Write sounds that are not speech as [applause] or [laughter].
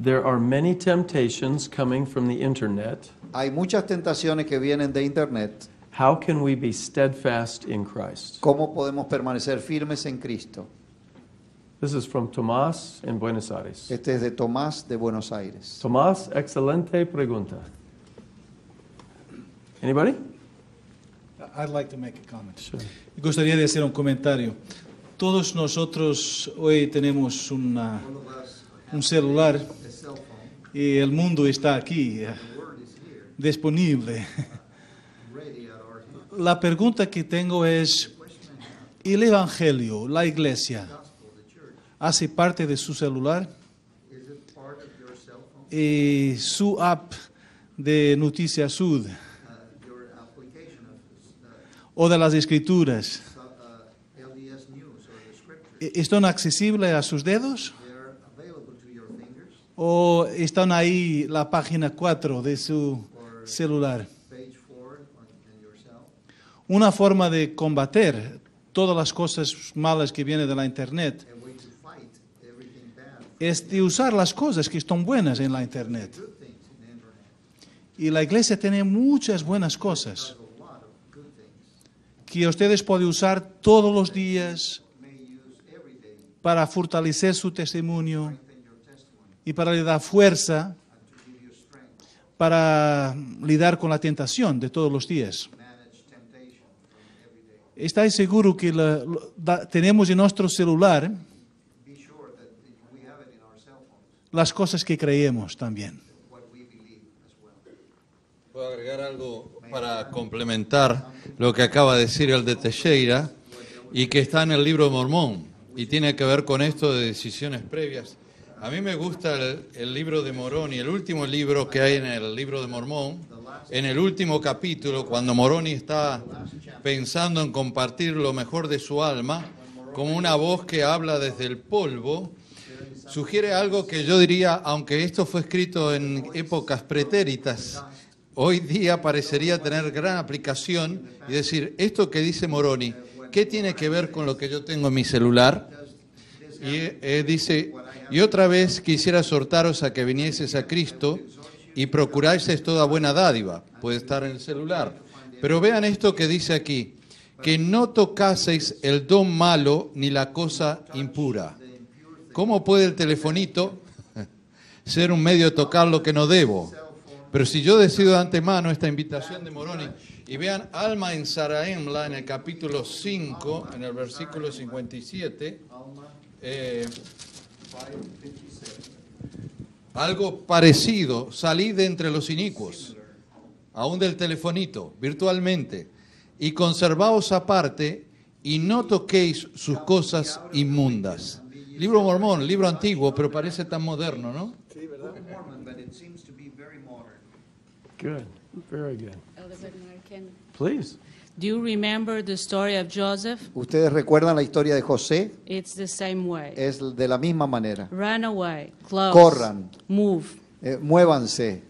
There are many temptations coming from the internet. Hay muchas tentaciones que vienen de Internet. How can we be steadfast in Christ? ¿Cómo podemos permanecer firmes en Cristo? This is from Tomás in Buenos Aires. Este es de Tomás de Buenos Aires. Tomás, excelente pregunta. Anybody? I'd like to make a comment. Sure. Me gustaría de hacer un comentario. Todos nosotros hoy tenemos una- un celular y el mundo está aquí, eh, disponible. [laughs] La pregunta que tengo es, ¿el Evangelio, la iglesia, hace parte de su celular? Y su app de Noticias Sud o de las escrituras, ¿e- ¿están accesibles a sus dedos? ¿O están ahí la página 4 de su celular? Una forma de combater todas las cosas malas que vienen de la Internet es de usar las cosas que están buenas en la Internet. Y la iglesia tiene muchas buenas cosas que ustedes pueden usar todos los días para fortalecer su testimonio y para le dar fuerza para lidiar con la tentación de todos los días. ¿Estáis seguro que la- da- tenemos en nuestro celular las cosas que creemos también? Puedo agregar algo para complementar lo que acaba de decir el de Teixeira y que está en el libro de Mormón y tiene que ver con esto de decisiones previas. A mí me gusta el, libro de Moroni, el último libro que hay en el libro de Mormón, en el último capítulo, cuando Moroni está pensando en compartir lo mejor de su alma, como una voz que habla desde el polvo, sugiere algo que yo diría, aunque esto fue escrito en épocas pretéritas, hoy día parecería tener gran aplicación y decir, esto que dice Moroni, ¿qué tiene que ver con lo que yo tengo en mi celular? Y eh, dice, y otra vez quisiera exhortaros a que vinieseis a Cristo y procuráis toda buena dádiva, puede estar en el celular. Pero vean esto que dice aquí, que no tocaseis el don malo ni la cosa impura. ¿Cómo puede el telefonito [laughs] ser un medio de tocar lo que no debo? Pero si yo decido de antemano esta invitación de Moroni, y vean Alma en Saraemla en el capítulo 5, en el versículo 57, eh, algo parecido, salid de entre los inicuos, aún del telefonito, virtualmente, y conservaos aparte y no toquéis sus cosas inmundas. Libro mormón, libro antiguo, pero parece tan moderno, ¿no? Good. Very good. Bednar, can- Please. Do you remember the story of Joseph? ¿Ustedes recuerdan la historia de José? It's the same way. Es de la misma manera. Run away, close, Corran. move. Eh, muévanse,